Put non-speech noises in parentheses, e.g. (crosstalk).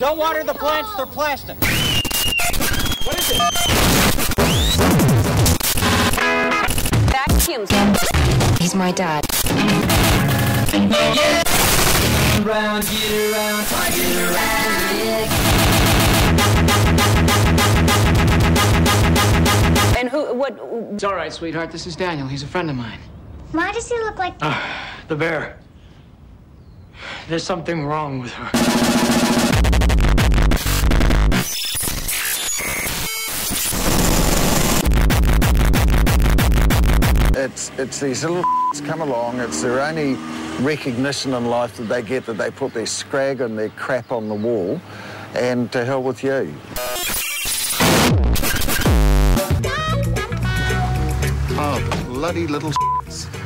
Don't water the plants, they're plastic. What is it? Vacuums. He's my dad. Yeah. Around, get around, get around. And who, what? It's all right, sweetheart. This is Daniel. He's a friend of mine. Why does he look like... Ah, the bear. There's something wrong with her. It's it's these little (laughs) come along. It's their only recognition in life that they get that they put their scrag and their crap on the wall, and to hell with you. Oh, bloody little (laughs)